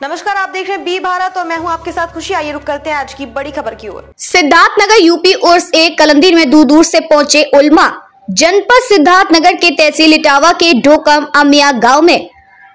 नमस्कार, आप देख रहे हैं बी भारत और मैं हूँ आपके साथ खुशी। आइए रुक करते हैं आज की बड़ी खबर की ओर। सिद्धार्थनगर यूपी उर्स एक कलंदीर में दूर दूर से पहुँचे उल्मा। जनपद सिद्धार्थनगर के तहसील इटावा के डोकम अमिया गाँव में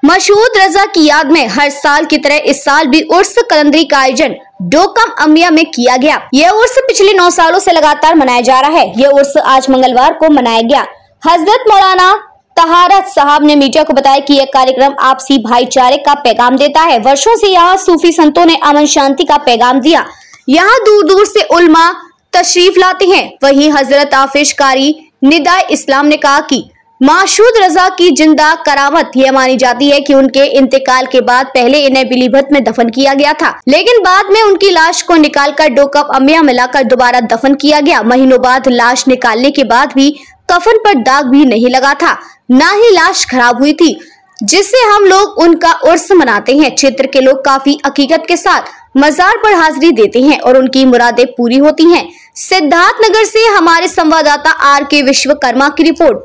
मशहूद रजा की याद में हर साल की तरह इस साल भी उर्स कलंदरी का आयोजन डोकम अमिया में किया गया। यह उर्स पिछले नौ सालों से लगातार मनाया जा रहा है। यह उर्स आज मंगलवार को मनाया गया। हज़रत मौलाना तहारत साहब ने मीडिया को बताया कि यह कार्यक्रम आपसी भाईचारे का पैगाम देता है। वर्षों से यहाँ सूफी संतों ने अमन शांति का पैगाम दिया। यहाँ दूर दूर से उल्मा तशरीफ़ लाते हैं। वहीं हज़रत आफिश कारी निदाय इस्लाम ने कहा कि माशूद रजा की ज़िंदा करामत यह मानी जाती है कि उनके इंतकाल के बाद पहले इन्हें बिलीभत में दफन किया गया था। लेकिन बाद में उनकी लाश को निकालकर डोकप अमिया मिलाकर दोबारा दफन किया गया। महीनों बाद लाश निकालने के बाद भी कफन पर दाग भी नहीं लगा था, न ही लाश खराब हुई थी जिससे हम लोग उनका उर्स मनाते हैं। क्षेत्र के लोग काफ़ी हकीकत के साथ मजार पर हाजिरी देते हैं और उनकी मुरादें पूरी होती हैं। सिद्धार्थ नगर से हमारे संवाददाता आर के विश्वकर्मा की रिपोर्ट।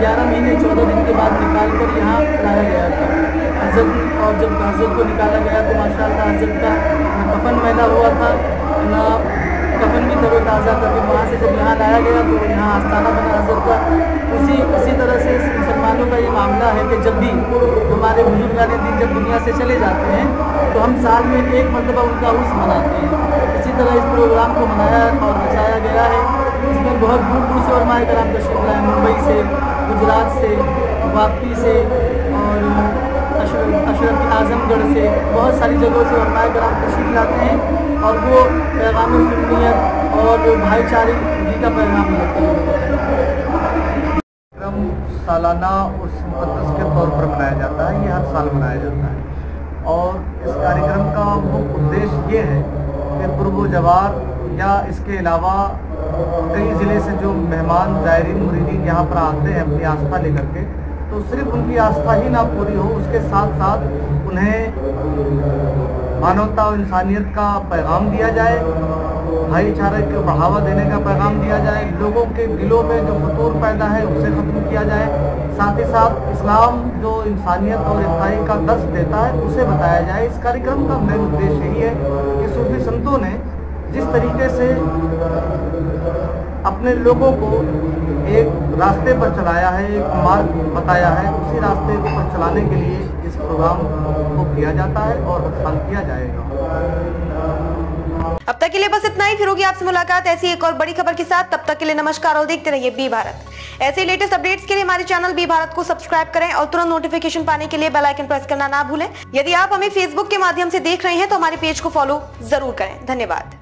ग्यारह महीने चौदह दिन के बाद निकाल कर यहाँ लाया गया था। हज़रत और जब हज़रत को निकाला गया तो माशाल्लाह हज़रत का न कफन मैदा हुआ था। ना, कफन भी तरोताज़ा करके वहाँ से जब यहाँ लाया गया तो यहाँ आस्थाना बना हज़रत का। उसी उसी तरह से मुसलमानों का ये मामला है कि जब भी हमारे बुज़ुर्ग बुजुर्गान दिन जब दुनिया से चले जाते हैं तो हम साल में एक मरतबा उनका उर्स मनाते हैं। इसी तरह इस प्रोग्राम को मनाया और रचाया गया है। इसमें बहुत दूर दूर से और माए कराम तशरीफ़ है, मुंबई से, गुजरात से, वापी से अशरफ आजमगढ़ से बहुत सारी जगहों से माए कराम तशरीफ़ लाते हैं और वो पैगाम सुन्नियत और भाईचारे जी का पैगाम लेते हैं। सालाना उर्स मुकद्दस के तौर पर मनाया जाता है, ये हर साल मनाया जाता है। और इस कार्यक्रम का मुख्य उद्देश्य ये है कि पूर्व जवार या इसके अलावा कई ज़िले से जो मेहमान, ज़ायरीन, मुरीदीन यहाँ पर आते हैं, अपनी आस्था लेकर के तो सिर्फ़ उनकी आस्था ही ना पूरी हो, उसके साथ साथ उन्हें मानवता और इंसानियत का पैगाम दिया जाए, भाईचारे को बढ़ावा देने का पैगाम दिया जाए, लोगों के दिलों में जो फतूर पैदा है उसे ख़त्म किया जाए। साथ ही साथ इस्लाम जो इंसानियत और इफाई का दर्श देता है, उसे बताया जाए। इस कार्यक्रम का मेन उद्देश्य यही है कि सूफी संतों ने जिस तरीके से अपने लोगों को एक रास्ते पर चलाया है, एक मार्ग बताया है, उसी रास्ते पर चलाने के लिए इस प्रोग्राम को किया जाता है और हर साल किया जाएगा। अब तक के लिए बस इतना ही, फिर होगी आपसे मुलाकात। ऐसी एक और बड़ी खबर के साथ, तब तक के लिए नमस्कार और देखते रहिए बी भारत। ऐसे लेटेस्ट अपडेट्स के लिए हमारे चैनल बी भारत को सब्सक्राइब करें और तुरंत नोटिफिकेशन पाने के लिए बेल आइकन प्रेस करना ना भूलें। यदि आप हमें फेसबुक के माध्यम से देख रहे हैं तो हमारे पेज को फॉलो ज़रूर करें। धन्यवाद।